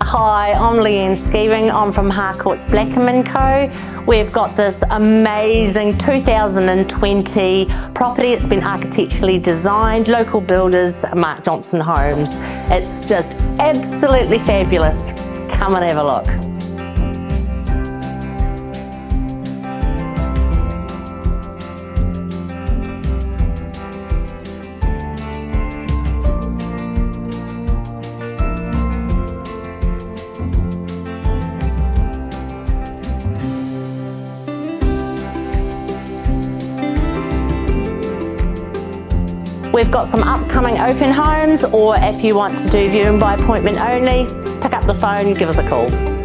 Hi, I'm Leeanne Schieving. I'm from Harcourts Blackham & Co. We've got this amazing 2020 property. It's been architecturally designed, local builders, Mark Johnson Homes. It's just absolutely fabulous. Come and have a look. We've got some upcoming open homes or if you want to do viewing by appointment only, pick up the phone, and give us a call.